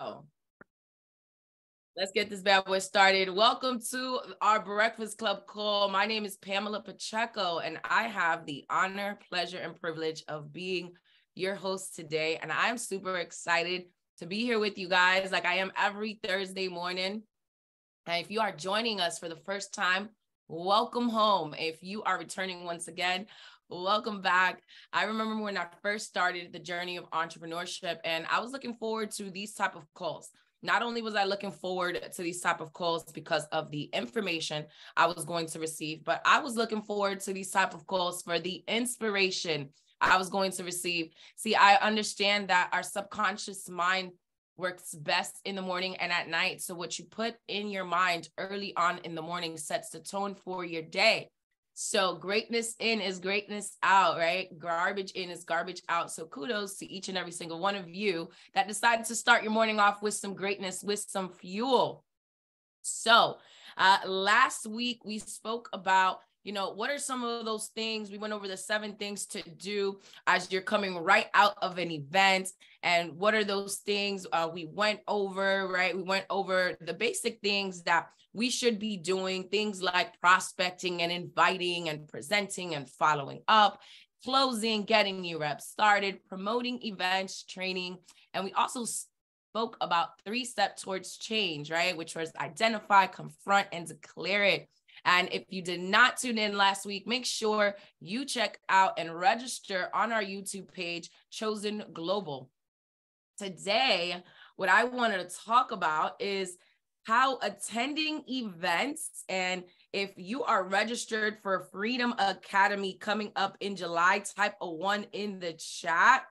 Oh. Let's get this bad boy started. Welcome to our Breakfast Club call. My name is Pamela Pacheco, and I have the honor, pleasure, and privilege of being your host today. And I'm super excited to be here with you guys, like I am every Thursday morning. And if you are joining us for the first time, welcome home. If you are returning once again, welcome back. I remember when I first started the journey of entrepreneurship, and I was looking forward to these type of calls not only was I looking forward to these type of calls because of the information I was going to receive, but I was looking forward to these type of calls for the inspiration I was going to receive. See, I understand that our subconscious mind works best in the morning and at night. So what you put in your mind early on in the morning sets the tone for your day. So greatness in is greatness out, right? Garbage in is garbage out. So kudos to each and every single one of you that decided to start your morning off with some greatness, with some fuel. So uh, last week we spoke about you know what are some of those things we went over the seven things to do as you're coming right out of an event and what are those things uh, we went over right we went over the basic things that we should be doing things like prospecting and inviting and presenting and following up, closing, getting your reps started, promoting events, training. And we also spoke about three steps towards change, right? Which was identify, confront, and declare it. And if you did not tune in last week, make sure you check out and register on our YouTube page, Chosen Global. Today, what I wanted to talk about is how attending events and if you are registered for Freedom Academy coming up in July, type a one in the chat.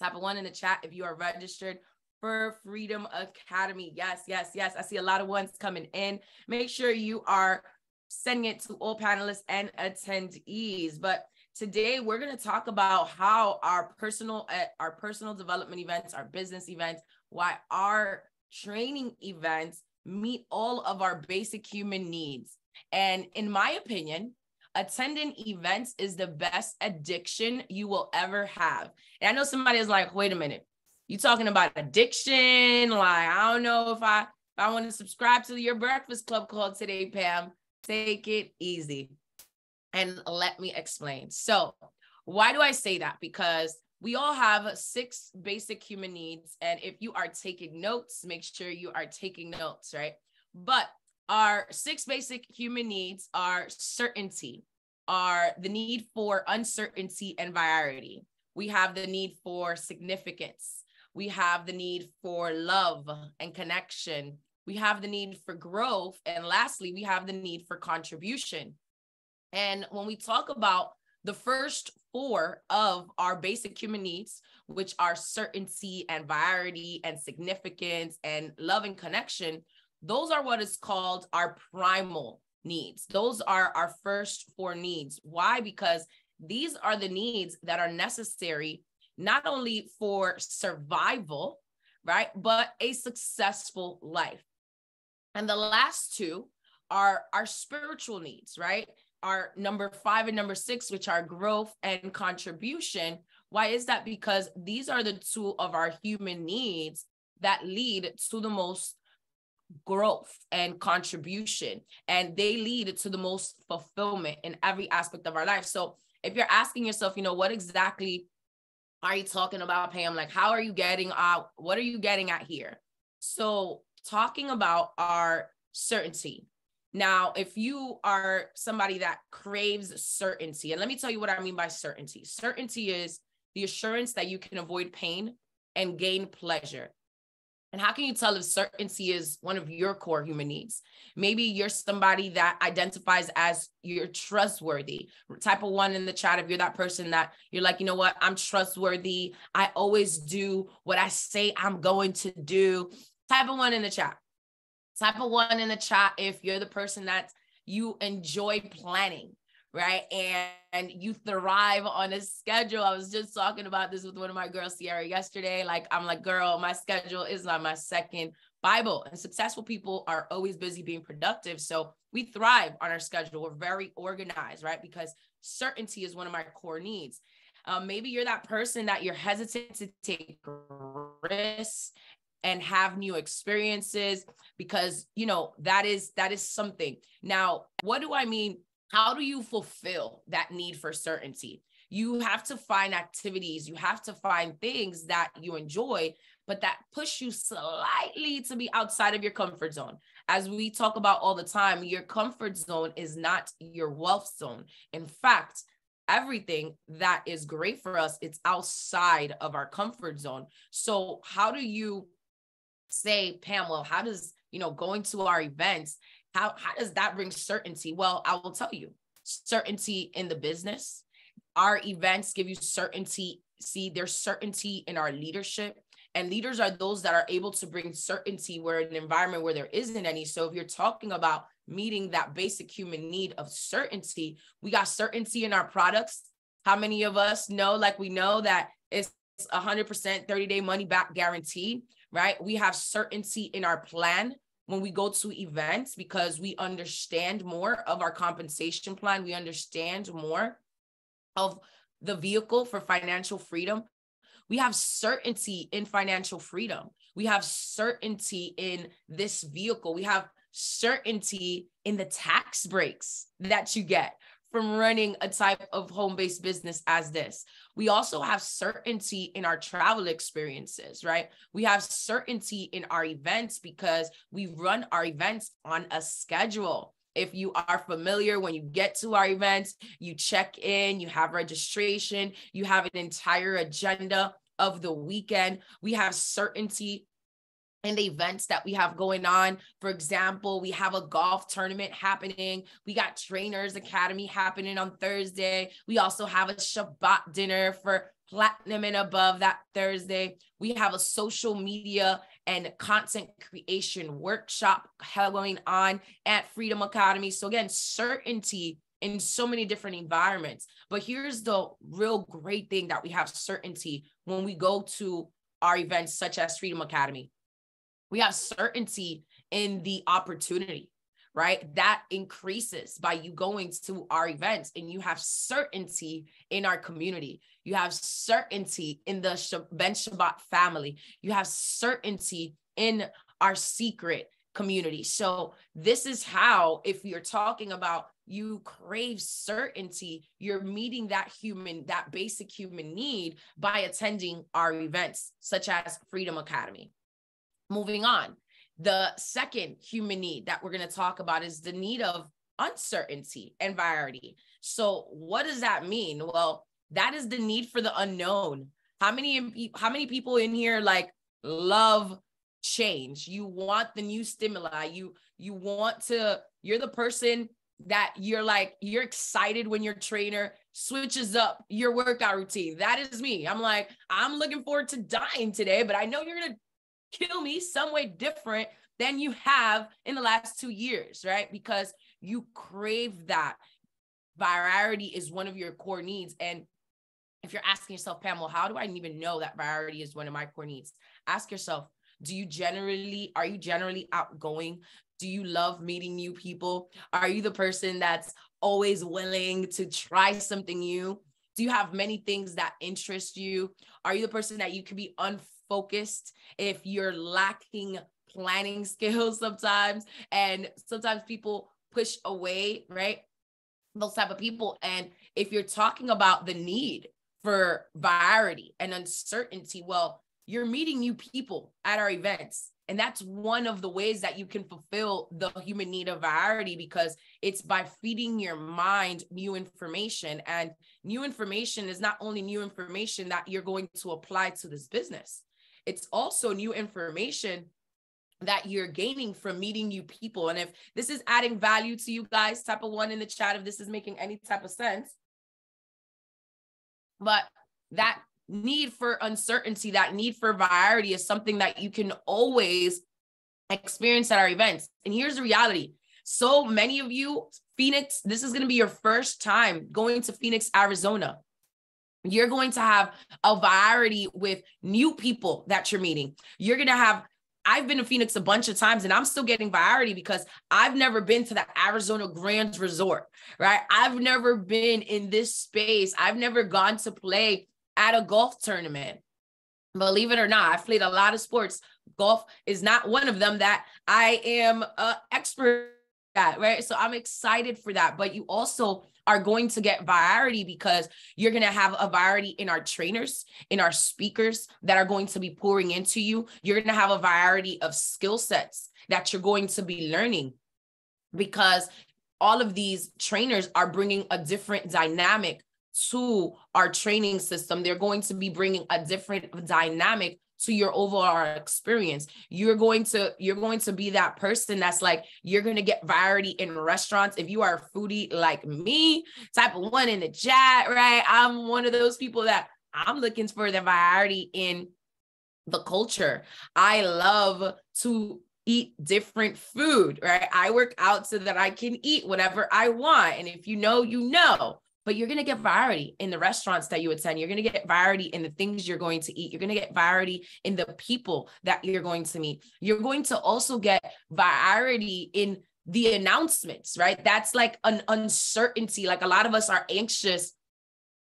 Type a one in the chat if you are registered for Freedom Academy. Yes, yes, yes. I see a lot of ones coming in. Make sure you are sending it to all panelists and attendees. But today we're going to talk about how our personal uh, our personal development events, our business events, why our training events meet all of our basic human needs. And in my opinion, attending events is the best addiction you will ever have. And I know somebody is like, wait a minute, you talking about addiction? Like, I don't know if I if I want to subscribe to your breakfast club called today, Pam. Take it easy. And let me explain. So, why do I say that? Because we all have six basic human needs. And if you are taking notes, make sure you are taking notes, right? But our six basic human needs are certainty, are the need for uncertainty and variety. We have the need for significance. We have the need for love and connection. We have the need for growth. And lastly, we have the need for contribution. And when we talk about the first four of our basic human needs, which are certainty and variety and significance and love and connection, those are what is called our primal needs. Those are our first four needs. Why? Because these are the needs that are necessary not only for survival, right, but a successful life. And the last two are our spiritual needs, right? Our number five and number six, which are growth and contribution. Why is that? Because these are the two of our human needs that lead to the most growth and contribution, and they lead to the most fulfillment in every aspect of our life. So if you're asking yourself, you know, what exactly are you talking about, Pam? Like, how are you getting out? What are you getting at here? So, talking about our certainty, now, if you are somebody that craves certainty, and let me tell you what I mean by certainty certainty is the assurance that you can avoid pain and gain pleasure. And how can you tell if certainty is one of your core human needs? Maybe you're somebody that identifies as you're trustworthy. Type of one in the chat if you're that person that you're like, you know what, I'm trustworthy. I always do what I say I'm going to do. Type of one in the chat. Type of one in the chat if you're the person that you enjoy planning, right? And, and you thrive on a schedule. I was just talking about this with one of my girls, Sierra, yesterday. Like, I'm like, girl, my schedule is not my second Bible. And successful people are always busy being productive. So we thrive on our schedule. We're very organized, right? Because certainty is one of my core needs. Um, maybe you're that person that you're hesitant to take risks and have new experiences because you know that is that is something now what do i mean how do you fulfill that need for certainty? You have to find activities you have to find things that you enjoy but that push you slightly to be outside of your comfort zone. As we talk about all the time your comfort zone is not your wealth zone. In fact everything that is great for us it's outside of our comfort zone. So how do you say pamela how does you know going to our events how, how does that bring certainty? Well i will tell you certainty in the business. Our events give you certainty. See there's certainty in our leadership and leaders are those that are able to bring certainty where an environment where there isn't any. So if you're talking about meeting that basic human need of certainty we got certainty in our products. How many of us know like we know that it's 100% 30 day money back guarantee right? We have certainty in our plan when we go to events because we understand more of our compensation plan we understand more of the vehicle for financial freedom, we have certainty in financial freedom. We have certainty in this vehicle. We have certainty in the tax breaks that you get from running a type of home based business as this. We also have certainty in our travel experiences, right? We have certainty in our events because we run our events on a schedule. If you are familiar, when you get to our events, you check in, you have registration, you have an entire agenda of the weekend. We have certainty in the events that we have going on. For example, we have a golf tournament happening. We got Trainers Academy happening on Thursday. We also have a Shabbat dinner for platinum and above that Thursday. We have a social media and content creation workshop going on at Freedom Academy. So, again, certainty in so many different environments. But here's the real great thing that we have certainty when we go to our events, such as Freedom Academy. We have certainty in the opportunity right? That increases by you going to our events and you have certainty in our community. You have certainty in the Ben Shabbat family. You have certainty in our Seacret community. So, this is how, if you're talking about you crave certainty, you're meeting that human, that basic human need by attending our events, such as Freedom Academy. Moving on, the second human need that we're going to talk about is the need of uncertainty and variety. So, what does that mean? Well, that is the need for the unknown. How many how many people in here like love change? You want the new stimuli. You you want to you're the person that you're like you're excited when your trainer switches up your workout routine. That is me. I'm like I'm looking forward to dying today, but I know you're going to kill me some way different than you have in the last two years, right? Because you crave that. Variety is one of your core needs. And if you're asking yourself, Pamela, how do I even know that variety is one of my core needs? Ask yourself, do you generally, are you generally outgoing? Do you love meeting new people? Are you the person that's always willing to try something new? Do you have many things that interest you? Are you the person that you can be unfocused? Focused, if you're lacking planning skills sometimes, and sometimes people push away, right? Those type of people. And if you're talking about the need for variety and uncertainty, well, you're meeting new people at our events. And that's one of the ways that you can fulfill the human need of variety because it's by feeding your mind new information. And new information is not only new information that you're going to apply to this business, it's also new information that you're gaining from meeting new people. And if this is adding value to you guys, type of one in the chat if this is making any type of sense. But that need for uncertainty, that need for variety is something that you can always experience at our events. And here's the reality so many of you, Phoenix, this is going to be your first time going to Phoenix, Arizona you're going to have a variety with new people that you're meeting. You're going to have I've been to Phoenix a bunch of times and I'm still getting variety because I've never been to the Arizona Grand Resort, right? I've never been in this space. I've never gone to play at a golf tournament. believe it or not, I've played a lot of sports. Golf is not one of them that I am an expert at, right? So I'm excited for that. But you also are going to get variety because you're going to have a variety in our trainers, in our speakers that are going to be pouring into you. You're going to have a variety of skill sets that you're going to be learning because all of these trainers are bringing a different dynamic to our training system. They're going to be bringing a different dynamic to your overall experience. You're going to you're going to be that person that's like you're going to get variety in restaurants. If you are a foodie like me type of one in the chat right? I'm one of those people that i'm looking for the variety in the culture. I love to eat different food right? I work out so that i can eat whatever i want. And if you know you know but you're going to get variety in the restaurants that you attend. You're going to get variety in the things you're going to eat. You're going to get variety in the people that you're going to meet. You're going to also get variety in the announcements, right? That's like an uncertainty. Like a lot of us are anxious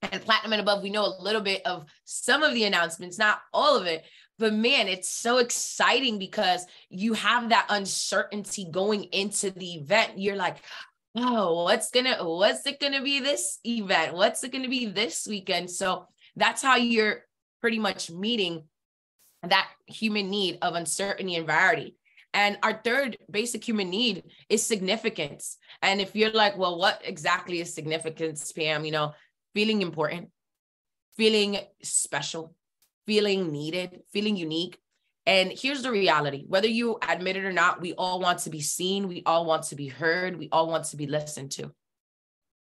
and platinum and above, we know a little bit of some of the announcements, not all of it. But man, it's so exciting because you have that uncertainty going into the event. You're like, oh, what's gonna what's it gonna be this event? What's it gonna be this weekend? So that's how you're pretty much meeting that human need of uncertainty and variety. And our third basic human need is significance. And if you're like, well, what exactly is significance, Pam? You know, feeling important, feeling special, feeling needed, feeling unique, and here's the reality whether you admit it or not, we all want to be seen, we all want to be heard, we all want to be listened to.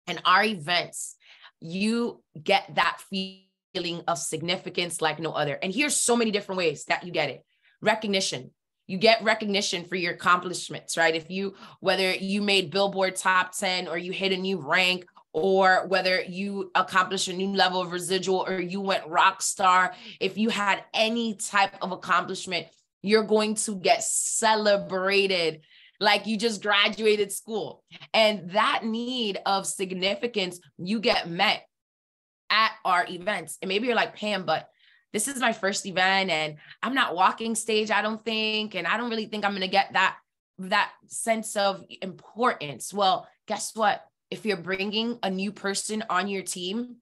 And our events, you get that feeling of significance like no other. And here's so many different ways that you get it recognition. You get recognition for your accomplishments, right? If you, whether you made Billboard top 10 or you hit a new rank or whether you accomplished a new level of residual or you went rock star, if you had any type of accomplishment, you're going to get celebrated like you just graduated school. And that need of significance, you get met at our events. And maybe you're like, Pam, but this is my first event and I'm not walking stage, I don't think. And I don't really think I'm going to get that that sense of importance. Well, guess what? If you're bringing a new person on your team,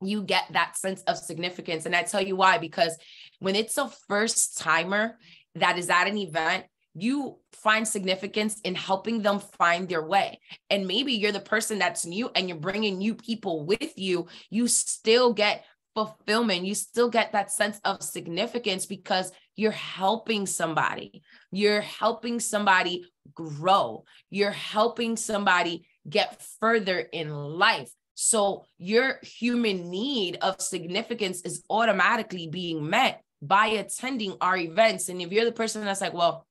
you get that sense of significance. And I tell you why, because when it's a first timer that is at an event, you find significance in helping them find their way. And maybe you're the person that's new and you're bringing new people with you, you still get fulfillment. You still get that sense of significance because you're helping somebody. You're helping somebody grow. You're helping somebody get further in life. So your human need of significance is automatically being met by attending our events. And if you're the person that's like, well,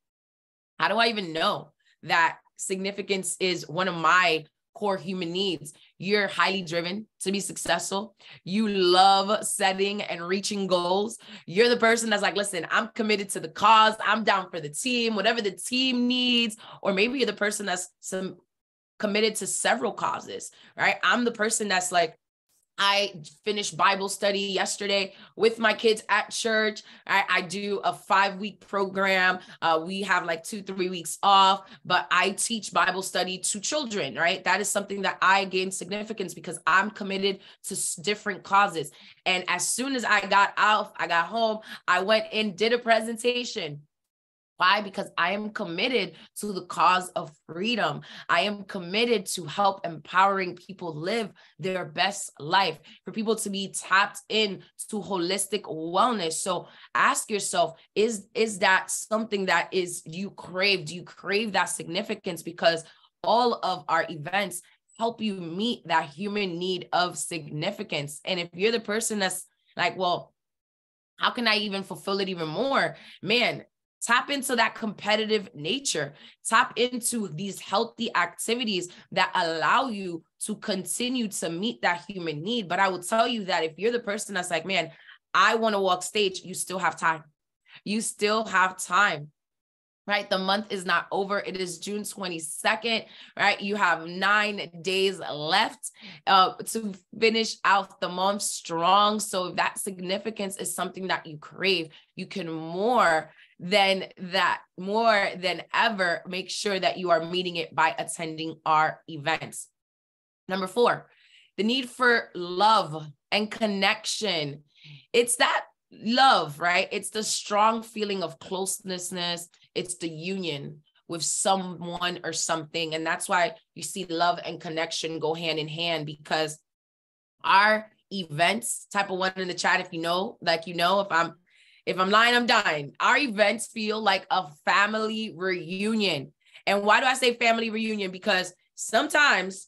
how do I even know that significance is one of my core human needs? You're highly driven to be successful. You love setting and reaching goals. You're the person that's like, listen, I'm committed to the cause. I'm down for the team, whatever the team needs. Or maybe you're the person that's some committed to several causes, right? I'm the person that's like, I finished Bible study yesterday with my kids at church. I, I do a five week program. Uh, we have like two, three weeks off, but I teach Bible study to children, right? That is something that I gain significance because I'm committed to different causes. And as soon as I got out, I got home, I went and did a presentation why? Because I am committed to the cause of freedom. I am committed to help empowering people live their best life, for people to be tapped in to holistic wellness. So ask yourself, is, is that something that is you crave? Do you crave that significance? Because all of our events help you meet that human need of significance. And if you're the person that's like, well, how can I even fulfill it even more? Man, Tap into that competitive nature. Tap into these healthy activities that allow you to continue to meet that human need. But I will tell you that if you're the person that's like, man, I want to walk stage, you still have time. You still have time. right? The month is not over. It is June 22nd, right? You have nine days left uh, to finish out the month strong. So if that significance is something that you crave, you can more than that, more than ever, make sure that you are meeting it by attending our events. Number four, the need for love and connection. It's that love, right? It's the strong feeling of closenessness, it's the union with someone or something. And that's why you see love and connection go hand in hand because our events, type of one in the chat, if you know, like you know, if I'm if I'm lying, I'm dying. Our events feel like a family reunion. And why do I say family reunion? Because sometimes,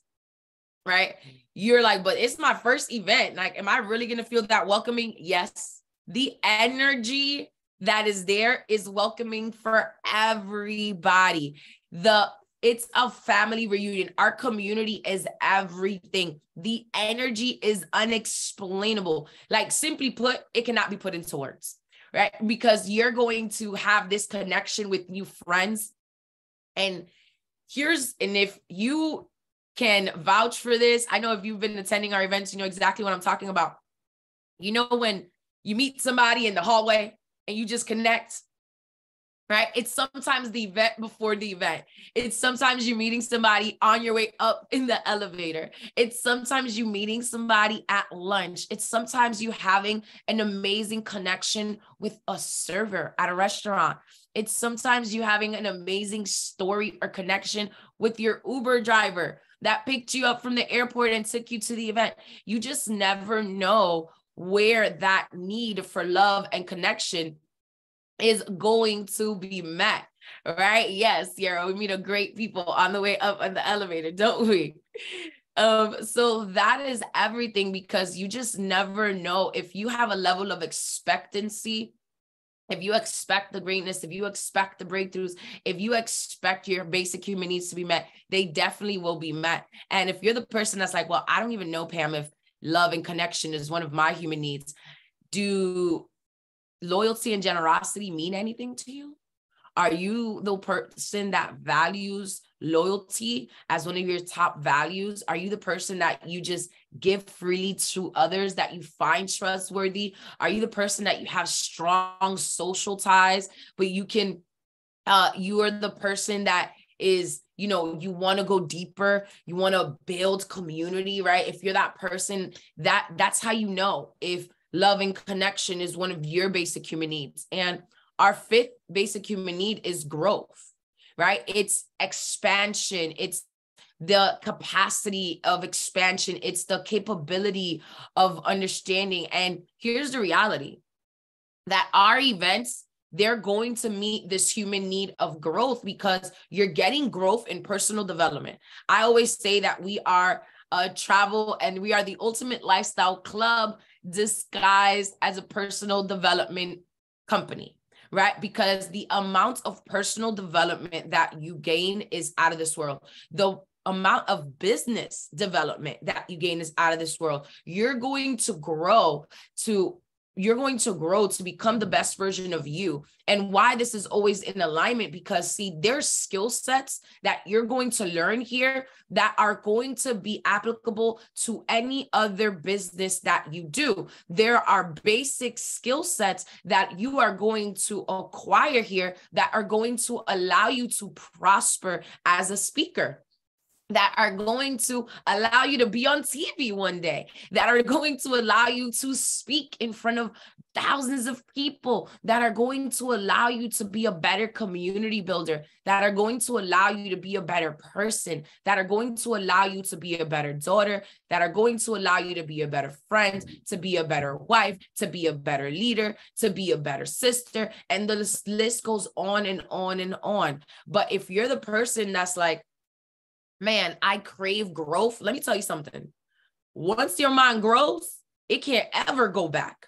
right, you're like, but it's my first event. Like, am I really gonna feel that welcoming? Yes. The energy that is there is welcoming for everybody. The it's a family reunion. Our community is everything. The energy is unexplainable. Like simply put, it cannot be put into words, right? Because you're going to have this connection with new friends. And here's and if you can vouch for this, I know if you've been attending our events, you know exactly what I'm talking about. You know when you meet somebody in the hallway and you just connect right? It's sometimes the event before the event. It's sometimes you're meeting somebody on your way up in the elevator. It's sometimes you meeting somebody at lunch. It's sometimes you having an amazing connection with a server at a restaurant. It's sometimes you having an amazing story or connection with your Uber driver that picked you up from the airport and took you to the event. You just never know where that need for love and connection is going to be met. Right? Yes, Sierra, we meet a great people on the way up in the elevator, don't we? Um, so that is everything because you just never know if you have a level of expectancy if you expect the greatness, if you expect the breakthroughs, if you expect your basic human needs to be met, they definitely will be met. And if you're the person that's like, well, I don't even know, Pam, if love and connection is one of my human needs. Do loyalty and generosity mean anything to you? Are you the person that values loyalty as one of your top values? Are you the person that you just give freely to others that you find trustworthy? Are you the person that you have strong social ties, but you can, uh, you are the person that is you know you want to go deeper you want to build community right if you're that person that that's how you know if love and connection is one of your basic human needs. And our fifth basic human need is growth right? It's expansion. It's the capacity of expansion. It's the capability of understanding. And here's the reality that our events they're going to meet this human need of growth because you're getting growth in personal development. I always say that we are a travel and we are the ultimate lifestyle club disguised as a personal development company, right? Because the amount of personal development that you gain is out of this world. The amount of business development that you gain is out of this world. You're going to grow to you're going to grow to become the best version of you. And why this is always in alignment because, see, there's skill sets that you're going to learn here that are going to be applicable to any other business that you do. There are basic skill sets that you are going to acquire here that are going to allow you to prosper as a speaker that are going to allow you to be on TV one day, that are going to allow you to speak in front of thousands of people, that are going to allow you to be a better community builder, that are going to allow you to be a better person, that are going to allow you to be a better daughter, that are going to allow you to be a better friend, to be a better wife, to be a better leader, to be a better sister. And the list goes on and on and on. But if you're the person that's like, man, I crave growth. Let me tell you something. Once your mind grows, it can't ever go back.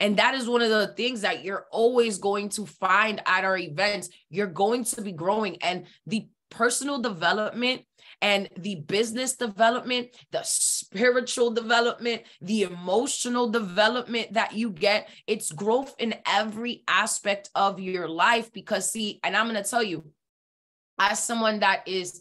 And that is one of the things that you're always going to find at our events. You're going to be growing, and the personal development And the business development, the spiritual development, the emotional development that you get, it's growth in every aspect of your life. Because, see, and I'm going to tell you, as someone that is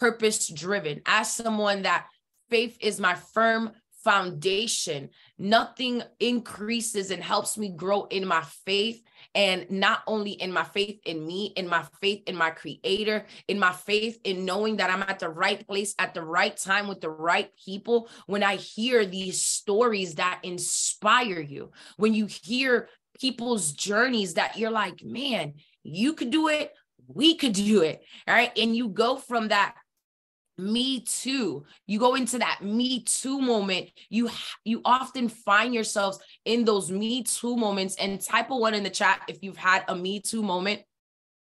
purpose driven, as someone that faith is my firm foundation. Nothing increases and helps me grow in my faith. And not only in my faith in me, in my faith in my creator, in my faith in knowing that I'm at the right place at the right time with the right people. When I hear these stories that inspire you, when you hear people's journeys that you're like, man, you could do it. We could do it. All right. And you go from that me too. You go into that me too moment you you often find yourselves in those me too moments and type a one in the chat if you've had a me too moment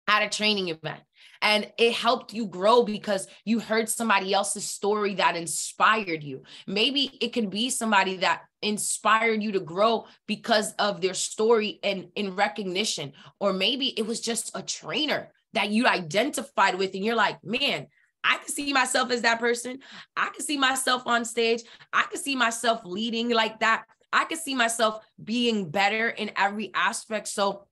at a training event. And it helped you grow because you heard somebody else's story that inspired you. Maybe it can be somebody that inspired you to grow because of their story and in recognition. Or maybe it was just a trainer that you identified with and you're like man I can see myself as that person. I can see myself on stage. I can see myself leading like that. I can see myself being better in every aspect. So,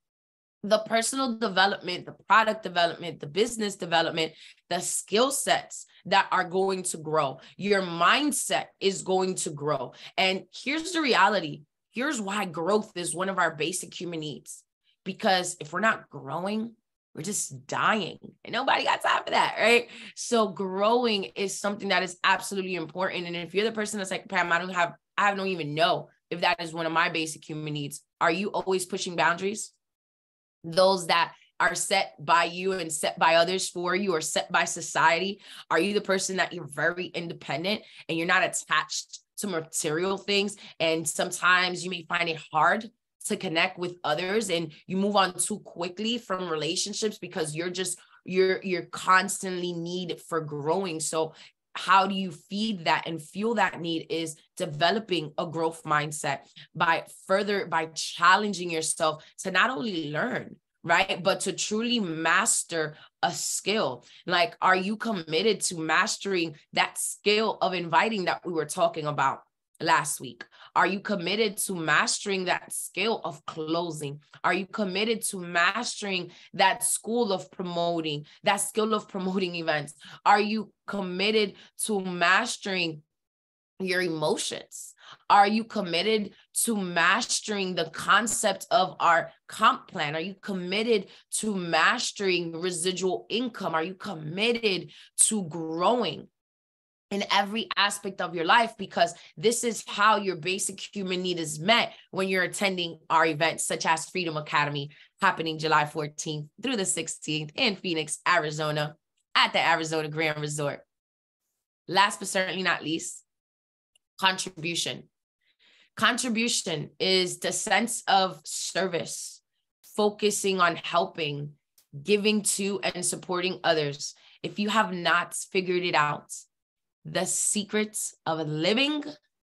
the personal development, the product development, the business development, the skill sets that are going to grow, your mindset is going to grow. And here's the reality here's why growth is one of our basic human needs. Because if we're not growing, we're just dying and nobody got time for that right? So growing is something that is absolutely important and if you're the person that's like pam i don't have i don't even know if that is one of my basic human needs are you always pushing boundaries? Those that are set by you and set by others for you or set by society are you the person that you're very independent and you're not attached to material things? And sometimes you may find it hard to connect with others and you move on too quickly from relationships because you're just you're you're constantly need for growing. So how do you feed that and fuel that need is developing a growth mindset by further by challenging yourself to not only learn right but to truly master a skill. Like are you committed to mastering that skill of inviting that we were talking about last week? Are you committed to mastering that skill of closing? Are you committed to mastering that school of promoting, that skill of promoting events? Are you committed to mastering your emotions? Are you committed to mastering the concept of our comp plan? Are you committed to mastering residual income? Are you committed to growing? In every aspect of your life because this is how your basic human need is met when you're attending our events such as Freedom Academy happening July 14th through the 16th in Phoenix, Arizona at the Arizona Grand Resort. Last but certainly not least, contribution. Contribution is the sense of service, focusing on helping, giving to, and supporting others. If you have not figured it out, the secret of living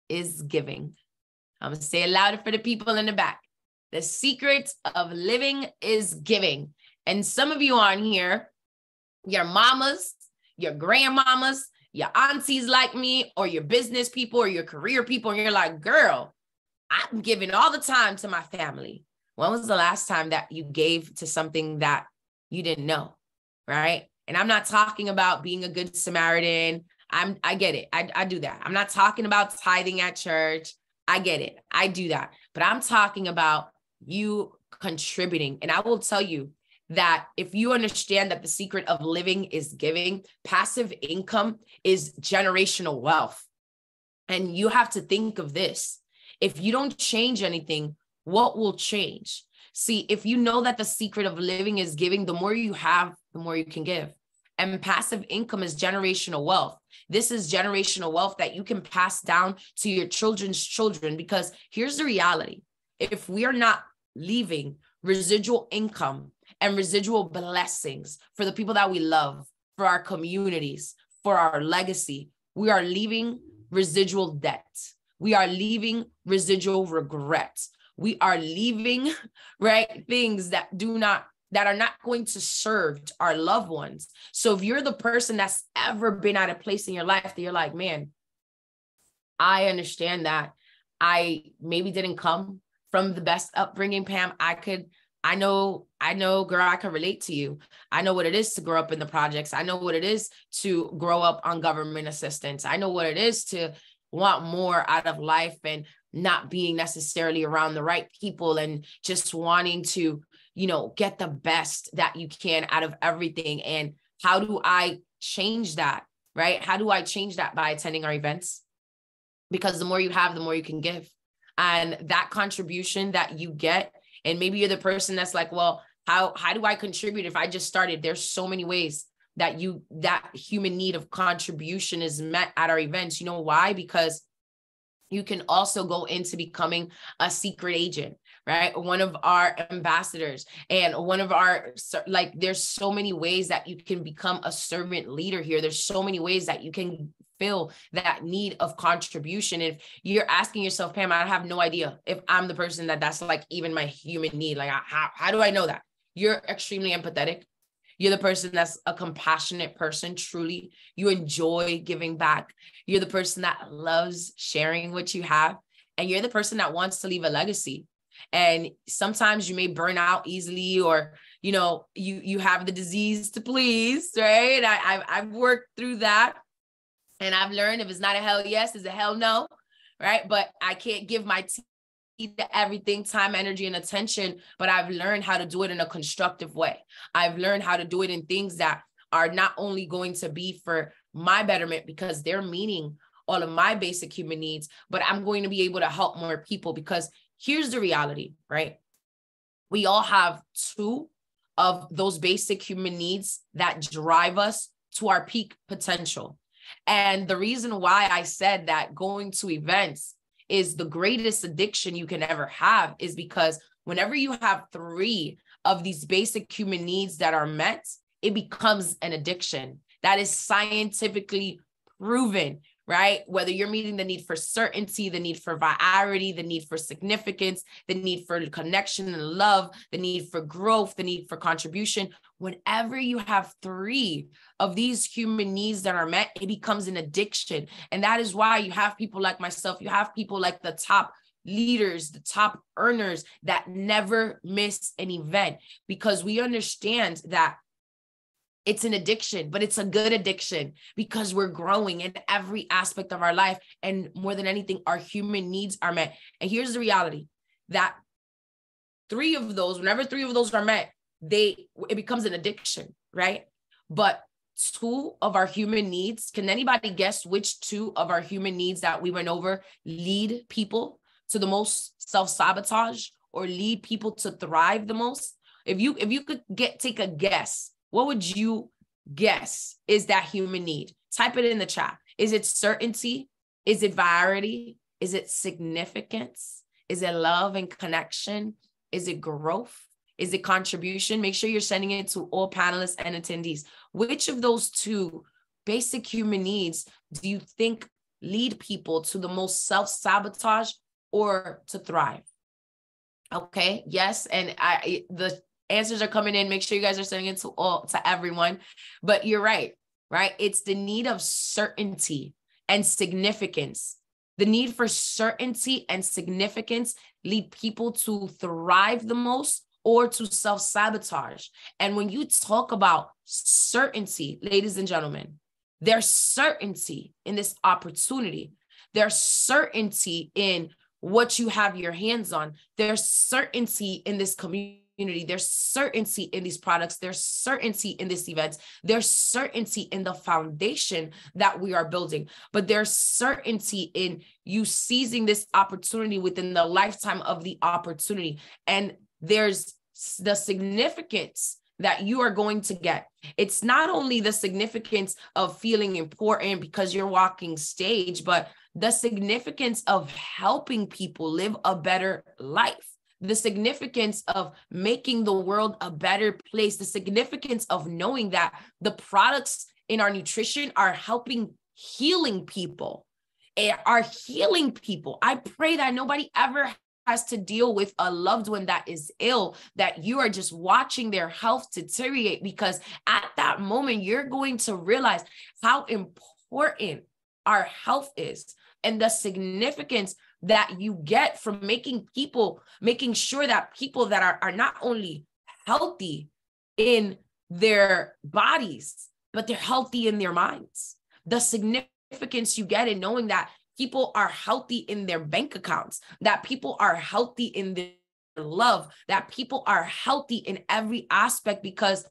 is giving. I'm going to say it louder for the people in the back. The secret of living is giving. And some of you on here, your mamas, your grandmamas, your aunties like me, or your business people, or your career people, and you're like, girl, I'm giving all the time to my family. When was the last time that you gave to something that you didn't know? Right. And I'm not talking about being a good Samaritan. I'm I get it. I, I do that. I'm not talking about tithing at church. I get it. I do that. But I'm talking about you contributing. And I will tell you that if you understand that the secret of living is giving, passive income is generational wealth. And you have to think of this. If you don't change anything, what will change? See, if you know that the secret of living is giving, the more you have, the more you can give. And passive income is generational wealth. This is generational wealth that you can pass down to your children's children. Because here's the reality if we are not leaving residual income and residual blessings for the people that we love, for our communities, for our legacy, we are leaving residual debt. We are leaving residual regret. We are leaving, right? Things that do not that are not going to serve our loved ones. So if you're the person that's ever been at a place in your life that you're like, man, I understand that I maybe didn't come from the best upbringing, Pam. I could, I know, I know, girl, I can relate to you. I know what it is to grow up in the projects. I know what it is to grow up on government assistance. I know what it is to want more out of life and not being necessarily around the right people and just wanting to, you know, get the best that you can out of everything. And how do I change that? Right? How do I change that by attending our events? Because the more you have, the more you can give. And that contribution that you get, and maybe you're the person that's like, well, how how do I contribute if I just started? There's so many ways that you that human need of contribution is met at our events. You know why? Because you can also go into becoming a Seacret agent right one of our ambassadors and one of our like there's so many ways that you can become a servant leader here there's so many ways that you can fill that need of contribution if you're asking yourself pam i have no idea if i'm the person that that's like even my human need like how, how do i know that you're extremely empathetic you're the person that's a compassionate person, truly. You enjoy giving back. You're the person that loves sharing what you have. And you're the person that wants to leave a legacy. And sometimes you may burn out easily, or you know, you you have the disease to please, right? I, I've I've worked through that. And I've learned if it's not a hell yes, it's a hell no. Right. But I can't give my everything time energy and attention but i've learned how to do it in a constructive way i've learned how to do it in things that are not only going to be for my betterment because they're meeting all of my basic human needs but i'm going to be able to help more people because here's the reality right we all have two of those basic human needs that drive us to our peak potential and the reason why i said that going to events is the greatest addiction you can ever have is because whenever you have three of these basic human needs that are met, it becomes an addiction. That is scientifically proven right? Whether you're meeting the need for certainty, the need for variety, the need for significance, the need for connection and love, the need for growth, the need for contribution. Whenever you have three of these human needs that are met, it becomes an addiction. And that is why you have people like myself, you have people like the top leaders, the top earners that never miss an event because we understand that it's an addiction, but it's a good addiction because we're growing in every aspect of our life. And more than anything, our human needs are met. And here's the reality that three of those, whenever three of those are met, they it becomes an addiction, right? But two of our human needs, can anybody guess which two of our human needs that we went over lead people to the most self-sabotage or lead people to thrive the most? If you if you could get take a guess what would you guess is that human need? Type it in the chat. Is it certainty? Is it variety? Is it significance? Is it love and connection? Is it growth? Is it contribution? Make sure you're sending it to all panelists and attendees. Which of those two basic human needs do you think lead people to the most self sabotage or to thrive? Okay, yes. And I the answers are coming in. Make sure you guys are sending it to all to everyone. But you're right, right? It's the need of certainty and significance. The need for certainty and significance lead people to thrive the most or to self sabotage. And when you talk about certainty, ladies and gentlemen, there's certainty in this opportunity. There's certainty in what you have your hands on. There's certainty in this community community. There's certainty in these products. There's certainty in these events. There's certainty in the foundation that we are building. But there's certainty in you seizing this opportunity within the lifetime of the opportunity. And there's the significance that you are going to get. It's not only the significance of feeling important because you're walking stage, but the significance of helping people live a better life the significance of making the world a better place, the significance of knowing that the products in our nutrition are helping healing people, are healing people. I pray that nobody ever has to deal with a loved one that is ill, that you are just watching their health deteriorate because at that moment, you're going to realize how important our health is and the significance that you get from making people, making sure that people that are, are not only healthy in their bodies, but they're healthy in their minds. The significance you get in knowing that people are healthy in their bank accounts, that people are healthy in their love, that people are healthy in every aspect because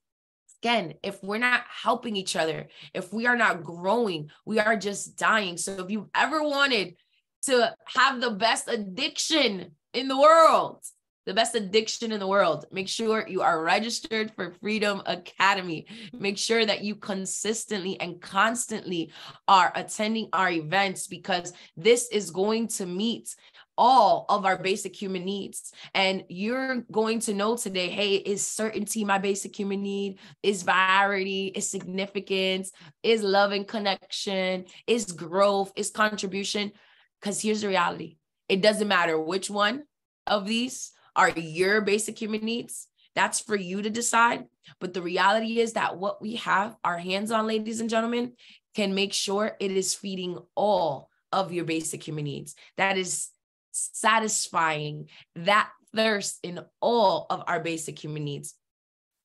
again, if we're not helping each other, if we are not growing, we are just dying. So if you've ever wanted to have the best addiction in the world, the best addiction in the world. Make sure you are registered for Freedom Academy. Make sure that you consistently and constantly are attending our events because this is going to meet all of our basic human needs. And you're going to know today hey, is certainty my basic human need? Is variety? Is significance? Is love and connection? Is growth? Is contribution? Because here's the reality it doesn't matter which one of these are your basic human needs. That's for you to decide. But the reality is that what we have our hands on, ladies and gentlemen, can make sure it is feeding all of your basic human needs. That is satisfying that thirst in all of our basic human needs.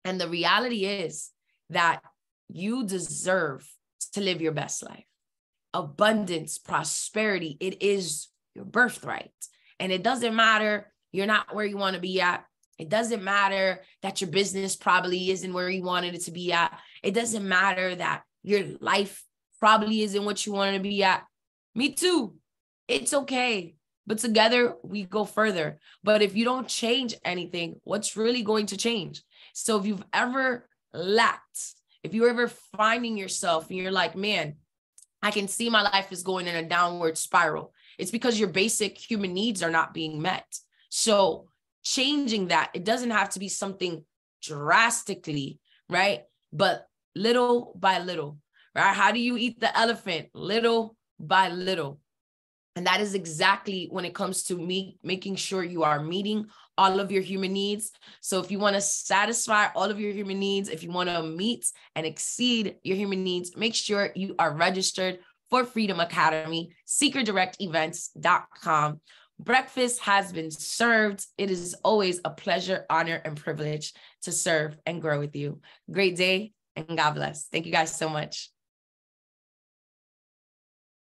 And the reality is that you deserve to live your best life. Abundance, prosperity, it is your birthright. And it doesn't matter you're not where you want to be at. It doesn't matter that your business probably isn't where you wanted it to be at. It doesn't matter that your life probably isn't what you wanted to be at. Me too. It's okay. But together we go further. But if you don't change anything, what's really going to change? So if you've ever lacked, if you're ever finding yourself and you're like, man, I can see my life is going in a downward spiral, it's because your basic human needs are not being met. So changing that, it doesn't have to be something drastically, right? But little by little, right? How do you eat the elephant? Little by little. And that is exactly when it comes to me making sure you are meeting all of your human needs. So if you want to satisfy all of your human needs, if you want to meet and exceed your human needs, make sure you are registered for Freedom Academy, seacretdirectevents.com. Breakfast has been served. It is always a pleasure, honor, and privilege to serve and grow with you. Great day and God bless. Thank you guys so much.